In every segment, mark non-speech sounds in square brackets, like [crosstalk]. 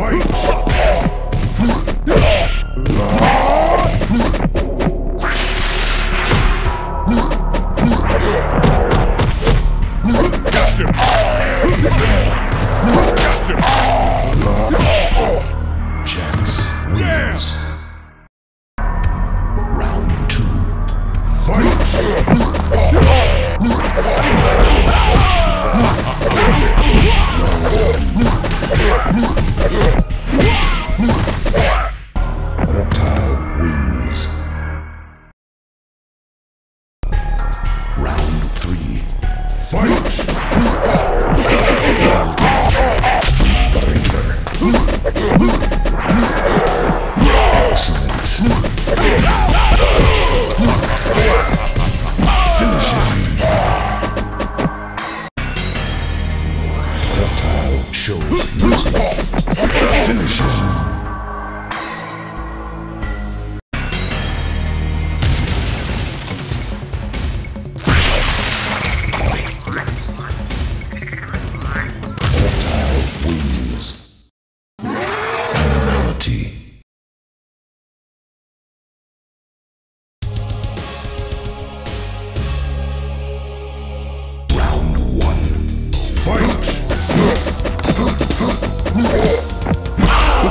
Gotcha! Shows mercy.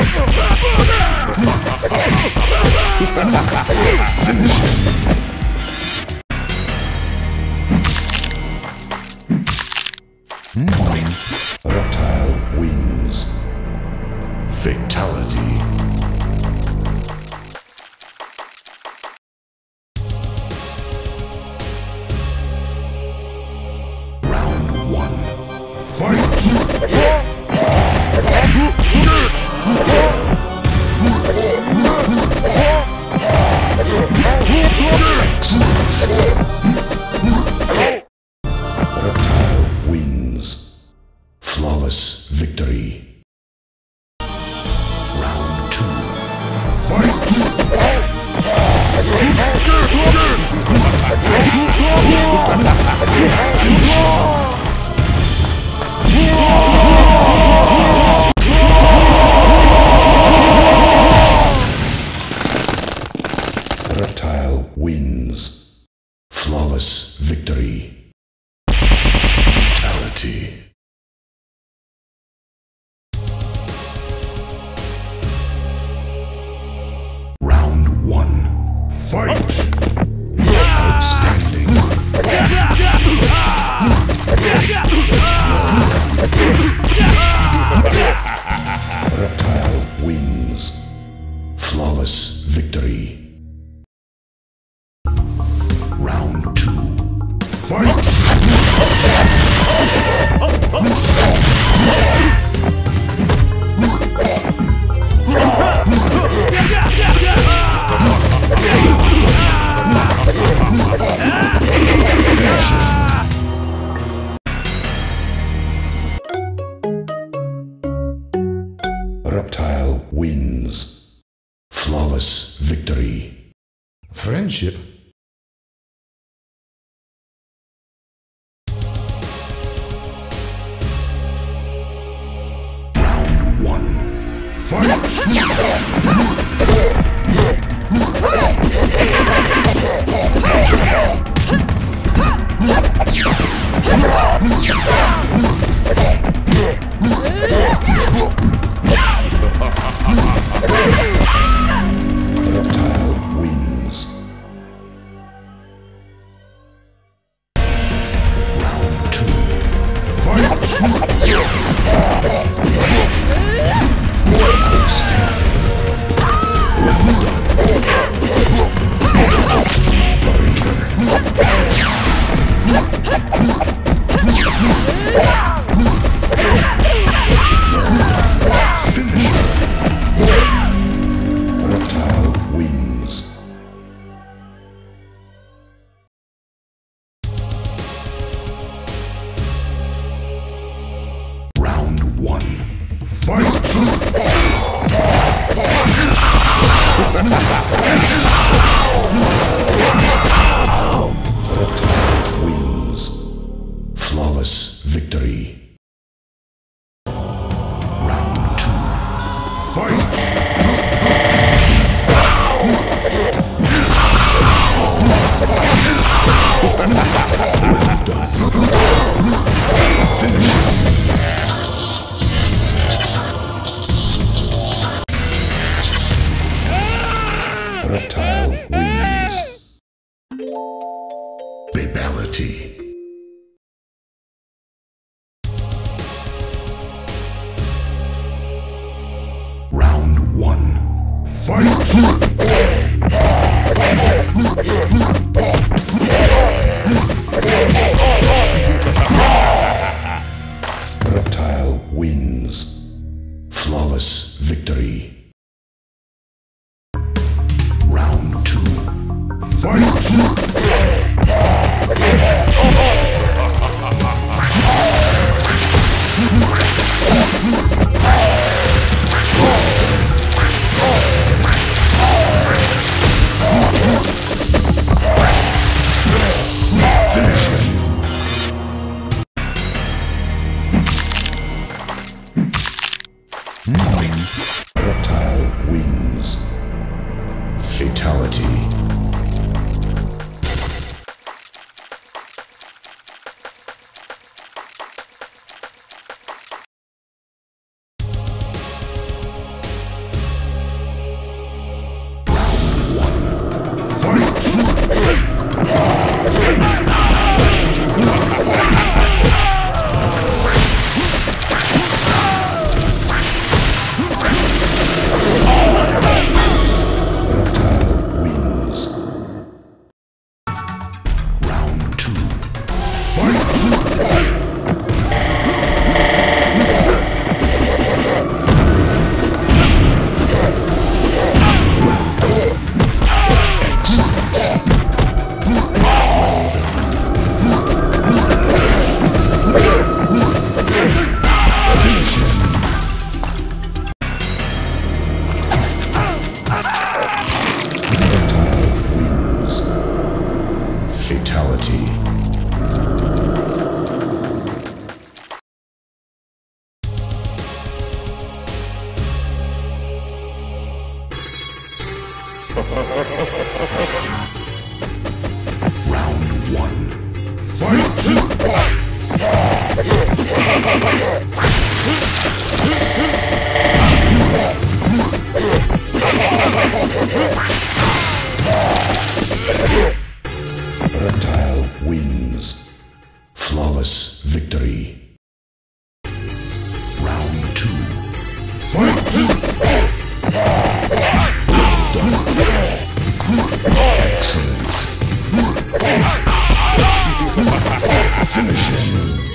Reptile [laughs] [laughs] Reptile wins. Flawless victory. Friendship? Round one. Fight! Ha ha ha ha! Fight! Round one. Reptile wins. Finish him.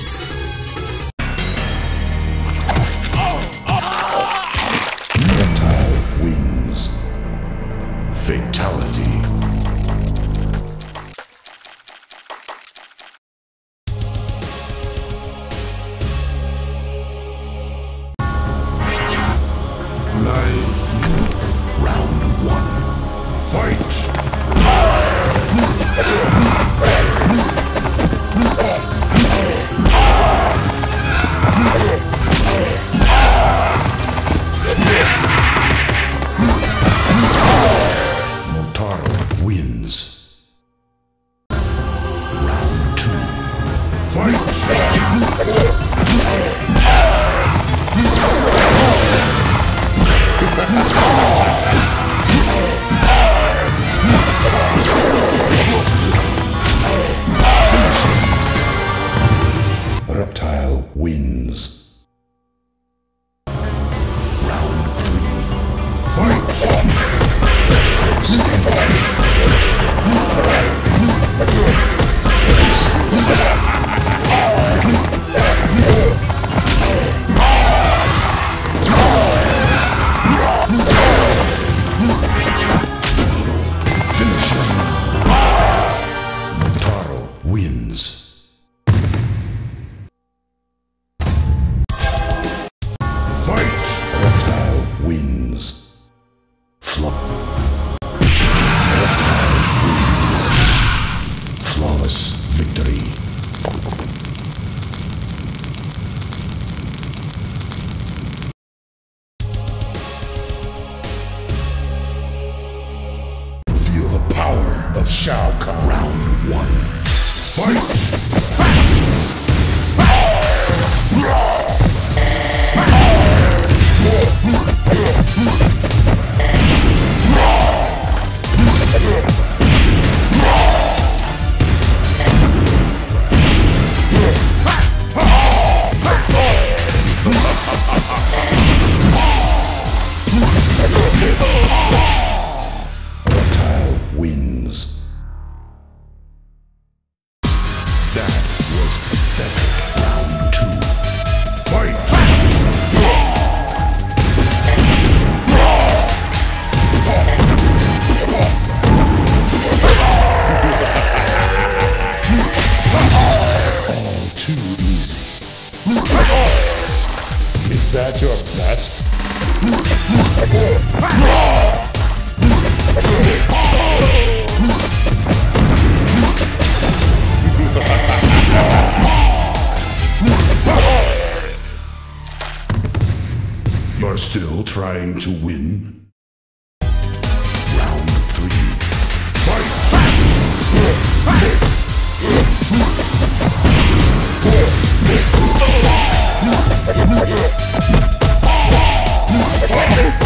Fight! that. are still trying to win. Round three. Fight!